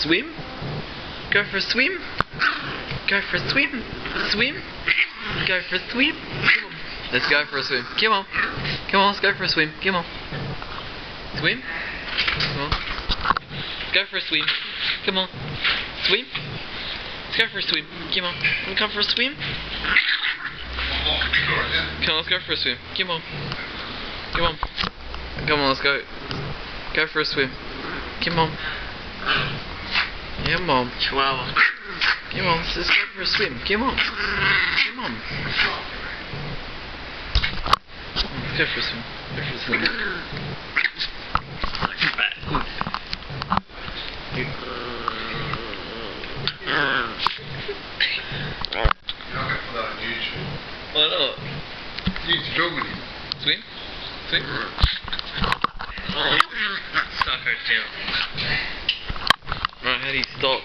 Swim? Go for a swim? Go for a swim? Swim? Go for a swim? Let's go for a swim. Come on. Come on, let's go for a swim. Come on. Swim? Come on. Go for a swim. Come on. Swim? Let's go for a swim. Come on. Wanna come for a swim? Come on, let's go for a swim. Come on. Come on. Come on, let's go. Go for a swim. Come on. Come on. Chihuahua. Come on, let's go for a swim. Come on. Come on. Let's go for a swim. Go for a swim. Like fat. You're to put that on YouTube. Why not? You struggling. Swim? Swim? Sucker down. How do you stop?